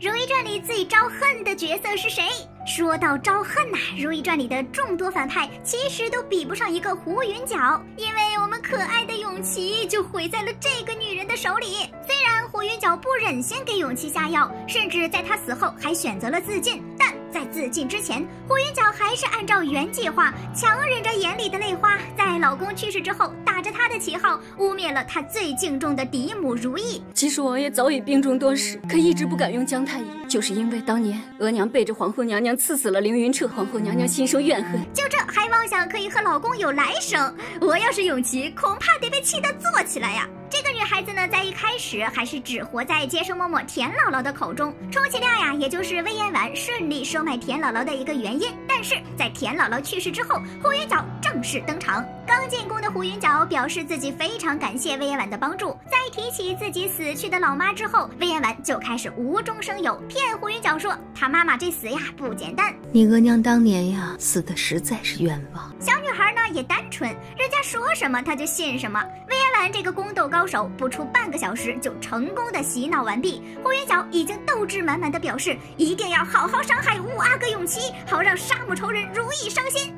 《如懿传》里最招恨的角色是谁？说到招恨呐，《如懿传》里的众多反派其实都比不上一个胡云角，因为我们可爱的永琪就毁在了这个女人的手里。虽然胡云角不忍心给永琪下药，甚至在他死后还选择了自尽，但在自尽之前，胡云角还是按照原计划，强忍着眼里的泪花，在老公去世之后，打着他的旗号，污蔑了他最敬重的嫡母如意。其实王爷早已病重多时，可一直不敢用姜太医，就是因为当年额娘背着皇后娘娘刺死了凌云彻，皇后娘娘心生怨恨。就这还妄想可以和老公有来生？我要是永琪，恐怕得被气得坐起来呀！这个女孩子呢，在一开始还是只活在接生嬷嬷田姥姥的口中，充其量呀，也就是魏延婉顺利收买田姥姥的一个原因。但是在田姥姥去世之后，霍元甲正式登场。刚进宫的胡云角表示自己非常感谢魏延婉的帮助。在提起自己死去的老妈之后，魏延婉就开始无中生有，骗胡云角说他妈妈这死呀不简单，你额娘当年呀死的实在是冤枉。小女孩呢也单纯，人家说什么她就信什么。魏延婉这个宫斗高手，不出半个小时就成功的洗脑完毕。胡云角已经斗志满满的表示，一定要好好伤害五阿哥永琪，好让杀母仇人如意伤心。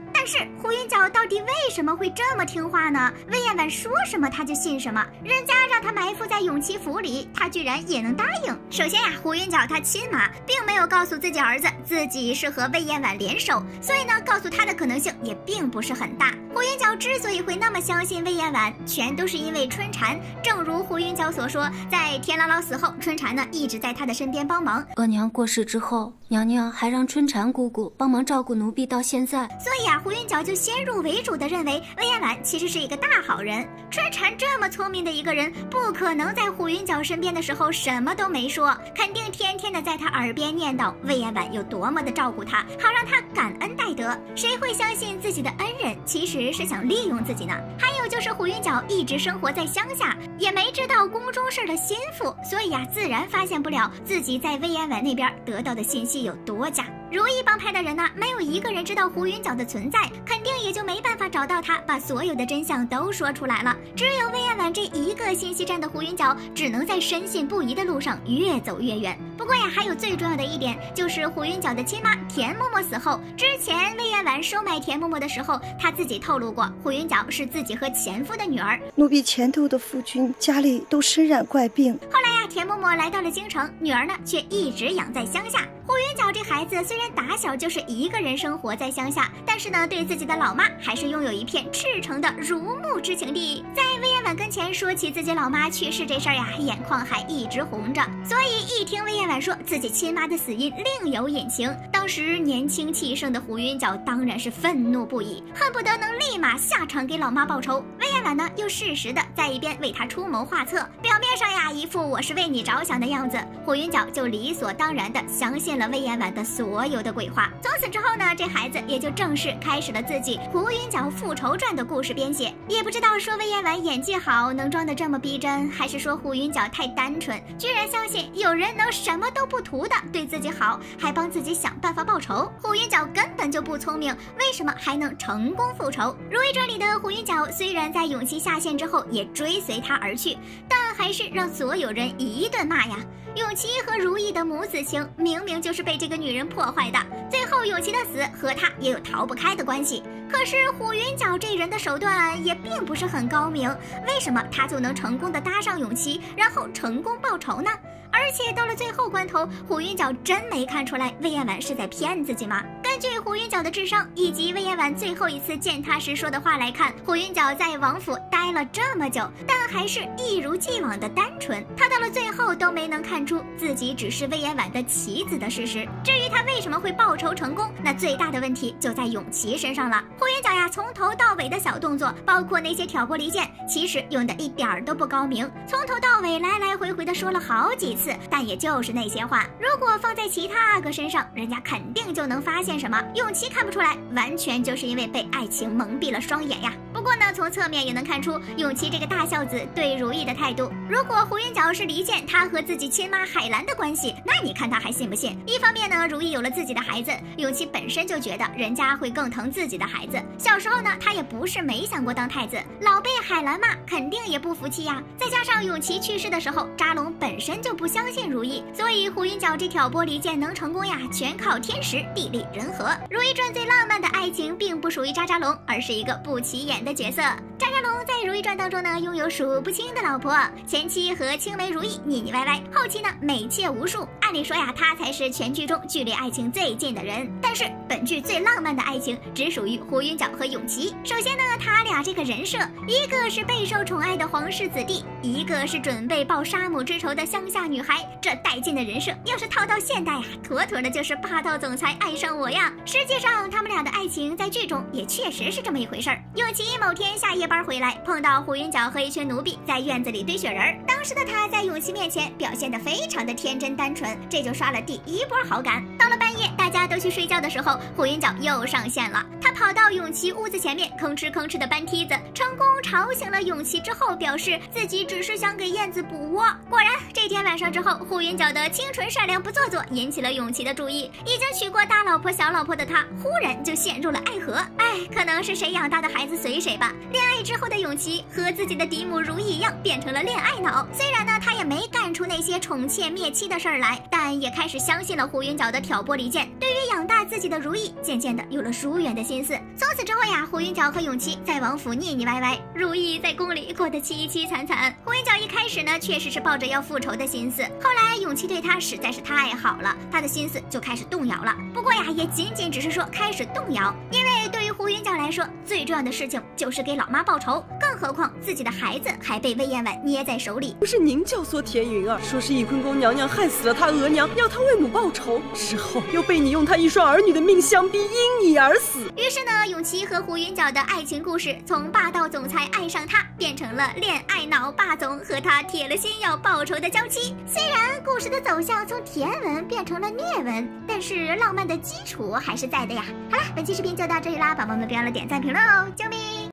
胡云角到底为什么会这么听话呢？魏延婉说什么他就信什么，人家让他埋伏在永琪府里，他居然也能答应。首先呀，胡云角他亲妈并没有告诉自己儿子自己是和魏延婉联手，所以呢，告诉他的可能性也并不是很大。胡云角之所以会那么相信魏延婉，全都是因为春蝉。正如胡云角所说，在田姥姥死后，春蝉呢一直在他的身边帮忙。额娘过世之后，娘娘还让春蝉姑姑帮忙照顾奴婢到现在，所以啊，胡云角就先入为主的认为魏延婉其实是一个大好人。春蝉这么聪明的一个人，不可能在胡云角身边的时候什么都没说，肯定天天的在他耳边念叨魏延婉有多么的照顾他，好让他感恩戴德。谁会相信自己的恩人其实是想利用自己呢？还有就是胡云角一直生活在乡下，也没知道宫中事的心腹，所以啊，自然发现不了自己在魏延婉那边得到的信息有多假。如意帮派的人呢，没有一个人知道胡云角的存在，肯定也就没办法找到他，把所有的真相都说出来了。只有魏延婉这一个信息站的胡云角，只能在深信不疑的路上越走越远。不过呀，还有最重要的一点，就是胡云角的亲妈田嬷嬷死后，之前魏延婉收买田嬷嬷的时候，她自己透露过，胡云角是自己和前夫的女儿。奴婢前头的夫君家里都身染怪病，后来呀，田嬷嬷来到了京城，女儿呢却一直养在乡下。胡云角这孩子虽然打小就是一个人生活在乡下，但是呢，对自己的老妈还是拥有一片赤诚的如沐之情的。在魏延婉跟前说起自己老妈去世这事儿呀，眼眶还一直红着。所以一听魏延婉说自己亲妈的死因另有隐情，当时年轻气盛的胡云角当然是愤怒不已，恨不得能立马下场给老妈报仇。魏延婉呢，又适时的在一边为他出谋划策，表面上呀一副我是为你着想的样子，胡云角就理所当然的相信了魏延婉的所有的鬼话。从此之后呢，这孩子也就正式开始了自己胡云角复仇传的故事编写。也不知道说魏延婉演技好，能装的这么逼真，还是说胡云角太单纯，居然相信有人能什么都不图的对自己好，还帮自己想办法报仇。胡云角根本就不聪明，为什么还能成功复仇？《如懿传》里的胡云角虽然在永琪下线之后也追随他而去，但还是让所有人一顿骂呀。永琪和如意的母子情明明就是被这个女人破坏的，最后永琪的死和他也有逃不开的关系。可是虎云角这人的手段也并不是很高明，为什么他就能成功的搭上永琪，然后成功报仇呢？而且到了最后关头，虎云角真没看出来魏延婉是在骗自己吗？据胡云角的智商以及魏延婉最后一次见他时说的话来看，胡云角在王府待了这么久，但还是一如既往的单纯。他到了最后都没能看出自己只是魏延婉的棋子的事实。至于他为什么会报仇成功，那最大的问题就在永琪身上了。胡云角呀，从头到尾的小动作，包括那些挑拨离间，其实用的一点儿都不高明。从头到尾来来回回的说了好几次，但也就是那些话。如果放在其他阿哥身上，人家肯定就能发现什么。永琪看不出来，完全就是因为被爱情蒙蔽了双眼呀。不过呢，从侧面也能看出永琪这个大孝子对如意的态度。如果胡云角是离间他和自己亲妈海兰的关系，那你看他还信不信？一方面呢，如意有了自己的孩子，永琪本身就觉得人家会更疼自己的孩子。小时候呢，他也不是没想过当太子，老被海兰骂，肯定也不服气呀。再加上永琪去世的时候，扎龙本身就不相信如意，所以胡云角这挑拨离间能成功呀，全靠天时地利人和。《如懿传》最浪漫的爱情并不属于扎扎龙，而是一个不起眼的角色。扎扎龙在《如懿传》当中呢，拥有数不清的老婆，前期和青梅如意腻腻歪歪，后期呢美妾无数。按理说呀，他才是全剧中距离爱情最近的人。但是本剧最浪漫的爱情只属于胡云角和永琪。首先呢，他俩这个人设，一个是备受宠爱的皇室子弟，一个是准备抱杀母之仇的乡下女孩。这带劲的人设，要是套到现代呀，妥妥的就是霸道总裁爱上我呀。实际上，他们俩的爱爱情在剧中也确实是这么一回事儿。永琪某天下夜班回来，碰到胡云角和一群奴婢在院子里堆雪人。当时的他在永琪面前表现得非常的天真单纯，这就刷了第一波好感。到了半夜，大家都去睡觉的时候，胡云角又上线了。他跑到永琪屋子前面，吭哧吭哧的搬梯子，成功吵醒了永琪。之后表示自己只是想给燕子补窝。果然，这天晚上之后，胡云角的清纯善良不做作引起了永琪的注意。已经娶过大老婆小老婆的他，忽然就陷陷入了爱河。哎，可能是谁养大的孩子随谁吧。恋爱之后的永琪和自己的嫡母如意一样，变成了恋爱脑。虽然呢，他也没干出那些宠妾灭妻的事儿来，但也开始相信了胡云角的挑拨离间。对于养大自己的如意，渐渐的有了疏远的心思。从此之后呀，胡云角和永琪在王府腻腻歪歪，如意在宫里过得凄凄惨惨。胡云角一开始呢，确实是抱着要复仇的心思，后来永琪对他实在是太好了，他的心思就开始动摇了。不过呀，也仅仅只是说开始动摇，因为对于胡云角来说，最重要的事情就是给老妈报仇，更何况自己的孩子还被魏延婉捏在手里。不是您教唆田云儿，说是翊坤宫娘娘害死了他额娘，要他为母报仇，之后又被你用他一双儿女的命相逼，因你而死。于是呢，永琪和胡云角的爱情故事从霸道总裁爱上他，变成了恋爱脑霸总和他铁了心要报仇的娇妻。虽然故事的走向从甜文变成了虐文，但是浪漫的基础还是在的呀。好了，本期视频就到这里啦，宝宝我们别忘了点赞评论哦，救命！